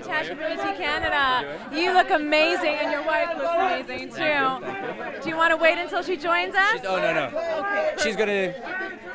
Natasha from ET Canada. You look amazing, and your wife looks amazing too. Do you want to wait until she joins us? She's, oh no no. Okay. She's gonna.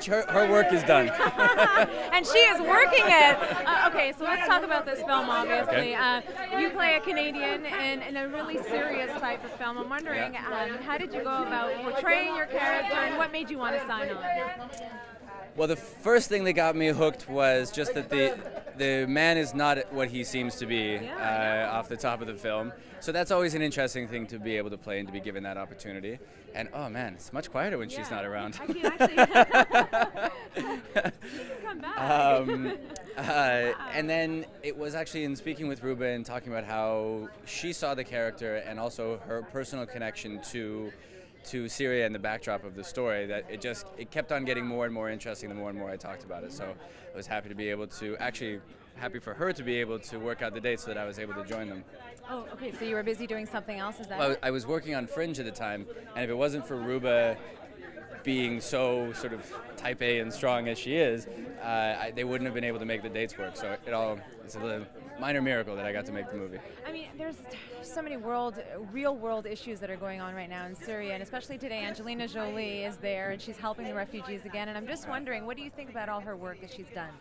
Her, her work is done. and she is working it. Uh, okay, so let's talk about this film. Obviously, Okay. uh, you play a Canadian in, in a really serious type of film. I'm wondering, um, how did you go about portraying your character, and what made you want to sign on? Well, the first thing that got me hooked was just that the the man is not what he seems to be uh, off the top of the film. So that's always an interesting thing to be able to play and to be given that opportunity. And oh man, it's much quieter when she's not around. I can actually. come back. um, uh, and then it was actually in speaking with Ruba, talking about how she saw the character and also her personal connection to to Syria and the backdrop of the story that it just it kept on getting more and more interesting the more and more I talked about it. So I was happy to be able to actually happy for her to be able to work out the dates so that I was able to join them. oh, okay. So you were busy doing something else. Is that? Well, I was working on Fringe at the time, and if it wasn't for Ruba being so sort of type A and strong as she is, uh, I, they wouldn't have been able to make the dates work. So it all it's a little minor miracle that I got to make the movie. I mean, there's so many world, real world issues that are going on right now in Syria, and especially today, Angelina Jolie is there and she's helping the refugees again. And I'm just wondering, what do you think about all her work that she's done?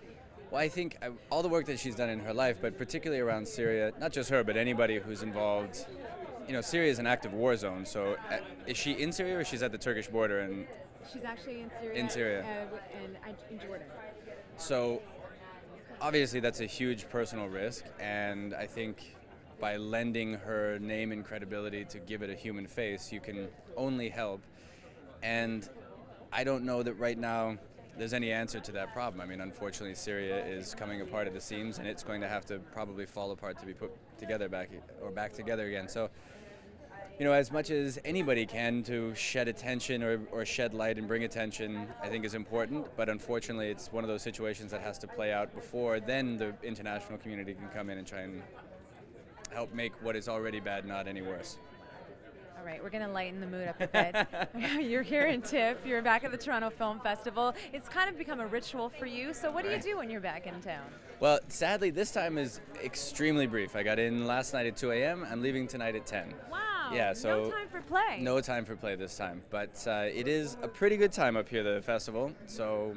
Well, I think uh, all the work that she's done in her life, but particularly around Syria, not just her, but anybody who's involved. You know, Syria is an active war zone. So uh, is she in Syria or she's at the Turkish border? And She's actually in Syria. In Syria. Uh, and in Jordan. So obviously that's a huge personal risk and I think by lending her name and credibility to give it a human face you can only help and I don't know that right now there's any answer to that problem. I mean unfortunately Syria is coming apart at the seams and it's going to have to probably fall apart to be put together back or back together again. So you know, as much as anybody can to shed attention or, or shed light and bring attention, I think is important. But unfortunately, it's one of those situations that has to play out before then the international community can come in and try and help make what is already bad not any worse. All right, we're going to lighten the mood up a bit. you're here in TIFF. You're back at the Toronto Film Festival. It's kind of become a ritual for you. So, what do Right. you do when you're back in town? Well, sadly, this time is extremely brief. I got in last night at 2 a.m. I'm leaving tonight at 10. Wow. Yeah, so no time for play. No time for play this time, but uh, it is a pretty good time up here, the festival. So,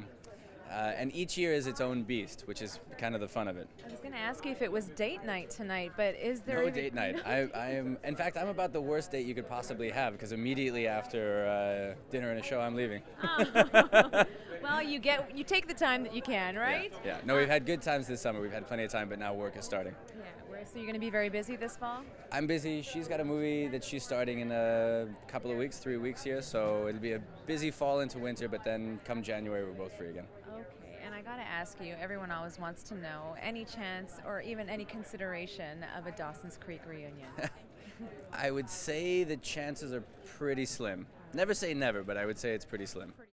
uh, and each year is its own beast, which is kind of the fun of it. I was going to ask you if it was date night tonight, but is there No even- date night. I, I am, in fact, I'm about the worst date you could possibly have because immediately after uh, dinner and a show, I'm leaving. Oh. well, you get you take the time that you can, right? Yeah. No, we've had good times this summer. We've had plenty of time, but now work is starting. Yeah. So you're going to be very busy this fall. I'm busy. She's got a movie that she's starting in a couple of weeks, three weeks here. So it'll be a busy fall into winter, but then come January, we're both free again. Okay, and I got to ask you, everyone always wants to know any chance or even any consideration of a Dawson's Creek reunion. I would say the chances are pretty slim. Never say never, but I would say it's pretty slim.